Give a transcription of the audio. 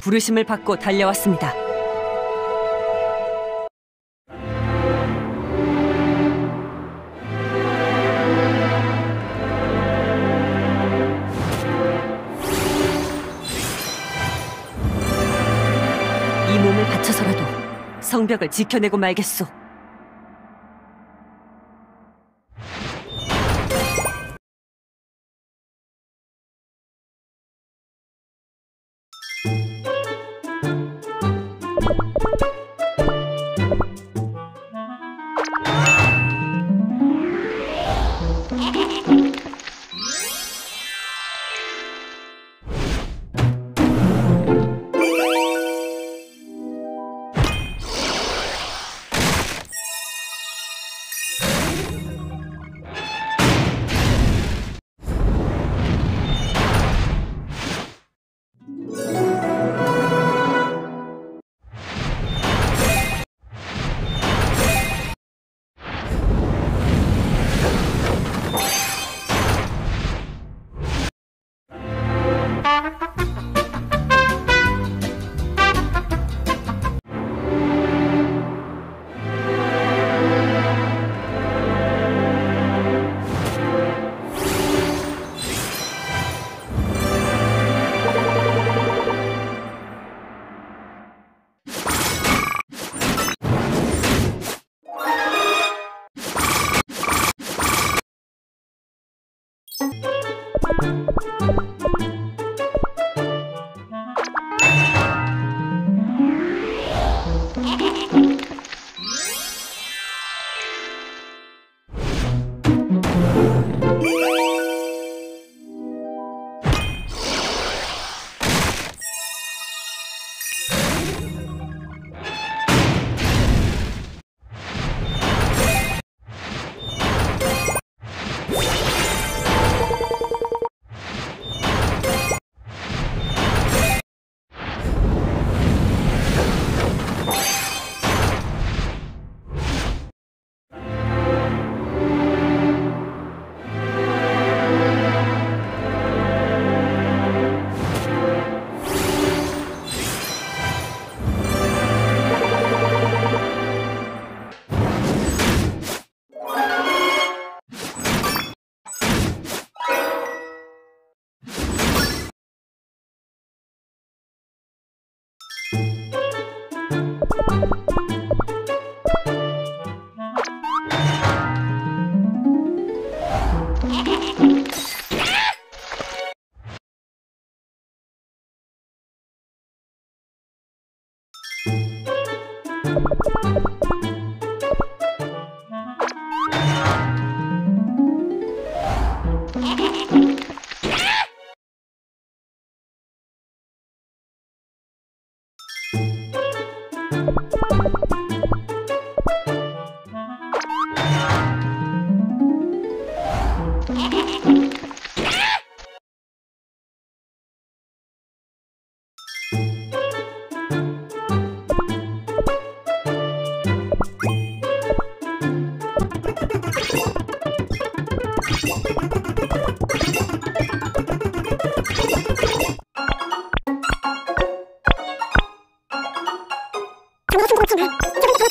부르심을 받고 달려왔습니다. 이 몸을 바쳐서라도 성벽을 지켜내고 말겠소. Bye. Hehehehe you you 楽しむこっちね。